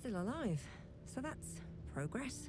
still alive, so that's progress.